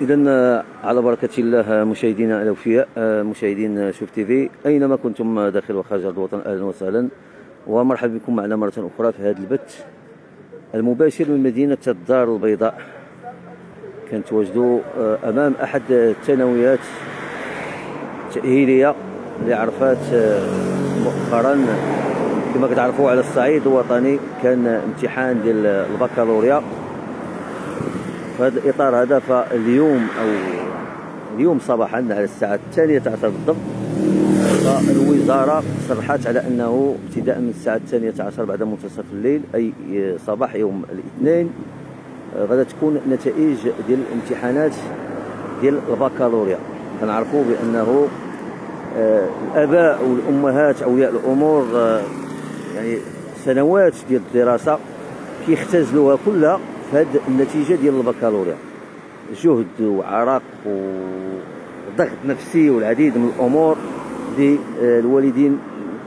إذا على بركة الله مشاهدينا الأوفياء مشاهدين شوف تي في أينما كنتم داخل وخارج الوطن أهلا وسهلا ومرحبا بكم معنا مرة أخرى في هذا البث المباشر من مدينة الدار البيضاء. كنتواجدوا أمام أحد الثانويات التأهيلية لعرفات مؤخرا. كما كتعرفوا على الصعيد الوطني كان امتحان ديال البكالوريا في هذا الاطار هذا فاليوم أو اليوم صباحا على الساعة الثانية عشر بالضبط فالوزارة صرحت على أنه ابتداء من الساعة الثانية عشر بعد منتصف الليل أي صباح يوم الاثنين غادا تكون نتائج ديال الامتحانات ديال البكالوريا. كنعرفوا بأنه آه، الآباء والأمهات أولياء الأمور آه، يعني سنوات ديال الدراسة كيختزلوها كلها. هذه النتيجة ديال البكالوريا. جهد وعرق وضغط نفسي والعديد من الأمور اللي آه، الوالدين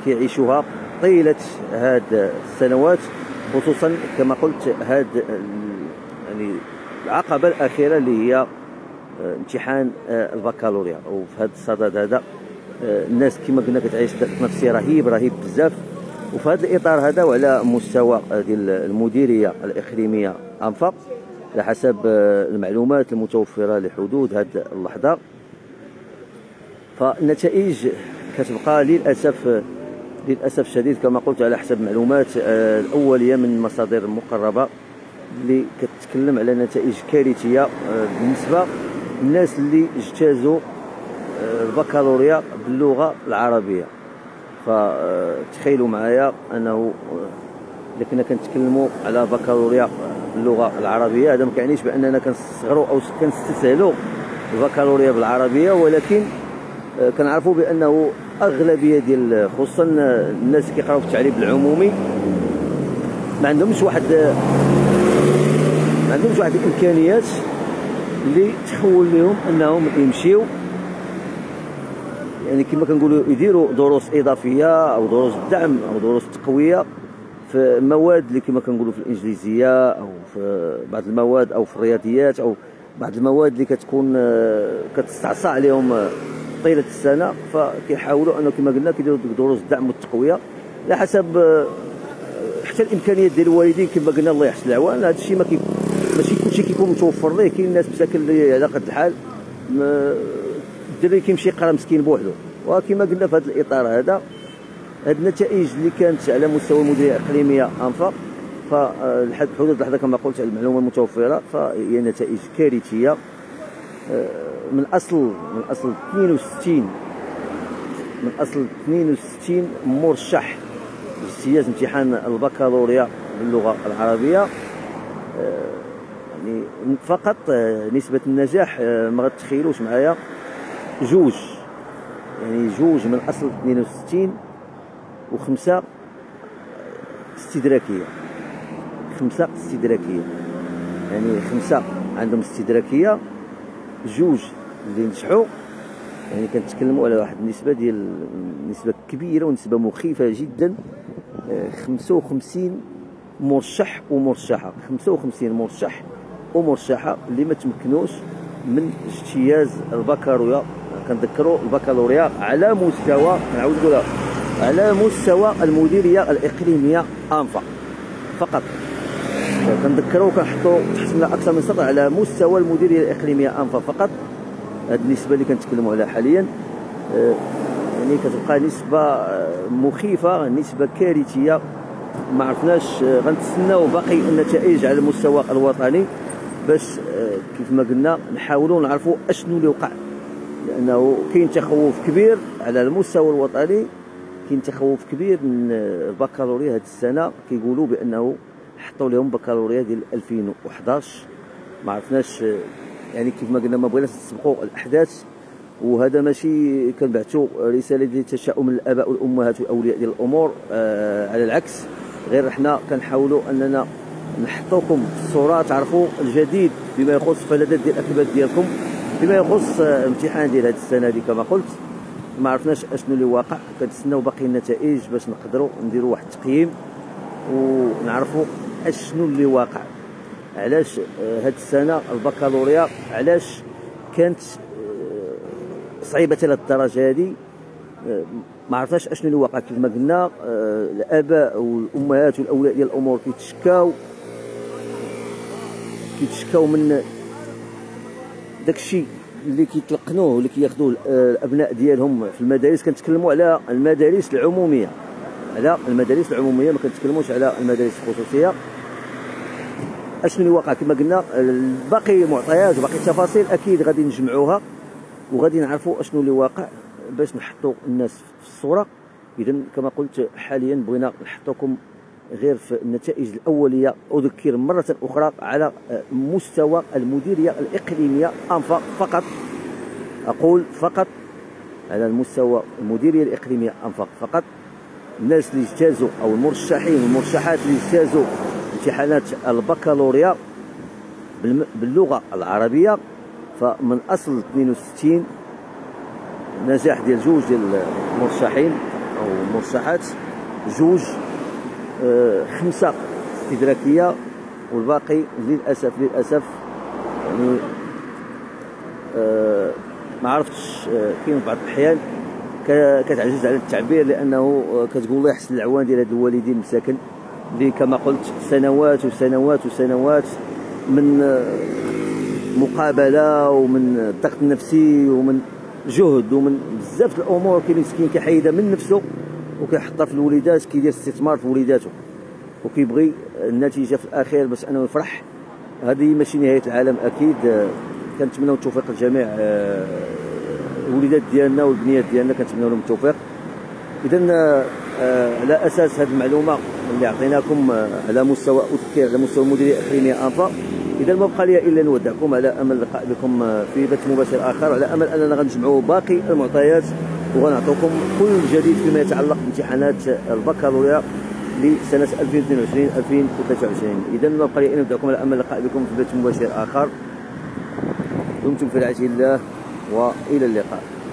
كيعيشوها طيلة هاد السنوات خصوصا كما قلت هاد يعني العقبة الأخيرة اللي هي آه، امتحان آه، البكالوريا. وفي هذا الصدد هذا الناس كما قلنا كتعيش ضغط نفسي رهيب رهيب بزاف. وفي هذا الإطار هذا وعلى مستوى ديال المديرية الإقليمية انفق على حسب المعلومات المتوفرة لحدود هذه اللحظة. فالنتائج كتبقى للأسف للأسف الشديد كما قلت على حسب المعلومات آه، الأولية من مصادر مقربة اللي كتتكلم على نتائج كارثية آه، بالنسبة للناس اللي اجتازوا آه، البكالوريا باللغة العربية. فتخيلوا معايا أنه اذا كنا كنتكلموا على بكالوريا باللغة العربية. هذا ما كيعنيش بأننا كنصغروا أو كنستسهلوا البكالوريا بالعربية ولكن آه، كنعرفوا بأنه أغلبية ديال خصوصا الناس اللي كيقراو في التعليم العمومي ما عندهمش واحد ما عندهمش واحد الإمكانيات اللي تخول لهم أنهم يمشيو. يعني كما كنقولوا يديروا دروس إضافية أو دروس دعم أو دروس تقوية. في مواد اللي كما كنقولوا في الإنجليزية أو في بعض المواد أو في الرياضيات أو بعض المواد اللي كتكون آه، كتستعصى عليهم آه، طيلة السنة فكيحاولوا أنه كما قلنا كيديروا دروس الدعم والتقوية على حسب آه، حتى الإمكانيات ديال الوالدين كما قلنا الله يحسن العوان. هذا الشيء ما كي ماشي كلشي كيكون متوفر ليه. كاين ناس مساكن اللي على قد الحال الدري كيمشي يقرا مسكين بوحدو. وكما قلنا في هذا الإطار هذا هذه النتائج اللي كانت على مستوى المديرية الإقليمية انفق فلحد حدود اللحظه كما قلت المعلومة المتوفرة فهي نتائج كارثية. آه، من أصل من أصل 62 من أصل 62 مرشح لاجتياز امتحان البكالوريا باللغة العربية. آه، يعني فقط آه، نسبة النجاح ما غتخيلوش معايا. جوج يعني جوج من أصل 62 وخمسة استدراكية. خمسة استدراكية. يعني خمسة عندهم استدراكية جوج اللي نجحوا. يعني كنتكلموا على واحد النسبة ديال نسبة كبيرة ونسبة مخيفة جدا. 55 آه، مرشح ومرشحة. 55 مرشح ومرشحة اللي ما تمكنوش من اجتياز البكالوريا. كنذكروا البكالوريا على مستوى نعاود نقولها على مستوى المديرية الإقليمية انفا فقط. كنذكروا كنحطوا تحت أكثر من سطر على مستوى المديرية الإقليمية انفا فقط. هذه النسبة اللي كنتكلموا عليها حاليا آه، يعني كتبقى نسبة آه، مخيفة نسبة كارثية. ما عرفناش آه، غنتسناو باقي النتائج على المستوى الوطني. باش كيف ما قلنا نحاولوا نعرفوا أشنو اللي وقع. لأنه كاين تخوف كبير على المستوى الوطني. كاين تخوف كبير من البكالوريا هذه السنة. كيقولوا بأنه حطوا لهم بكالوريا ديال 2011 ما عرفناش يعني كيف ما قلنا ما بغيناش نسبقوا الأحداث. وهذا ماشي كنبعثوا رسالة ديال التشاؤم للاباء والأمهات واولياء ديال الأمور آه على العكس. غير حنا كنحاولوا أننا نحطوكم في الصورة تعرفوا الجديد بما يخص فلذات ديال الأكباد ديالكم فيما يخص امتحان ديال هذه السنة هذه كما قلت. ما عرفناش أشنو اللي واقع. كنتسناو باقي النتائج باش نقدروا نديروا واحد التقييم ونعرفوا أشنو اللي واقع. علاش هذه السنة البكالوريا علاش كانت آه، صعيبة لهذ الدرجة هذه آه، ما عرفناش أشنو اللي وقع كما قلنا آه، الآباء والأمهات والاولياء ديال الأمور كيتشكاو كيتشكاو من داكشي. اللي كيتلقنوه واللي كياخذوه الأبناء ديالهم في المدارس كنتكلموا على المدارس العمومية. على المدارس العمومية ما كنتكلموش على المدارس الخصوصية. أشنو اللي وقع كما قلنا باقي معطيات وباقي تفاصيل أكيد غادي نجمعوها وغادي نعرفوا أشنو اللي واقع باش نحطوا الناس في الصورة. اذا كما قلت حاليا بغينا نحطوكم غير في النتائج الأولية. أذكر مرة أخرى على مستوى المديرية الإقليمية. انفا فقط. أقول فقط على المستوى المديرية الإقليمية. انفاق فقط. الناس اللي اجتازوا أو المرشحين والمرشحات اللي اجتازوا امتحانات البكالوريا باللغة العربية. فمن أصل 62 نجاح ديال جوج ديال المرشحين أو المرشحات جوج خمسة استدراكيه والباقي للأسف للأسف يعني آه، ما عرفتش آه، كاين بعض الأحيان كتعجز على التعبير لأنه كتقول الله يحسن العوان ديال هاد الوالدين المساكن اللي كما قلت سنوات وسنوات وسنوات من مقابلة ومن الضغط النفسي ومن جهد ومن بزاف الأمور كاين مسكين كيحيدها من نفسه. وكيحطها في الوليدات كيدير استثمار في وليداته. وكيبغي النتيجة في الأخير باش أنه يفرح. هذه ماشي نهاية العالم أكيد. كنتمنوا التوفيق للجميع الوليدات ديالنا والبنيات ديالنا كنتمنوا لهم التوفيق. اذا آه، على أساس هذه المعلومة اللي عطيناكم آه، على مستوى اذكر على مستوى المديرية الاقليميه انفا إذا ما بقى لي إلا نودعكم على أمل اللقاء بكم آه، في بث مباشر آخر على أمل أننا غنجمعوا باقي المعطيات. وغنعطيكم كل جديد فيما يتعلق بامتحانات البكالوريا لسنة 2022 2023 اذا ما بقى الا نودعكم على امل اللقاء بكم في بث مباشر آخر. دمتم في رعاية الله وإلى اللقاء.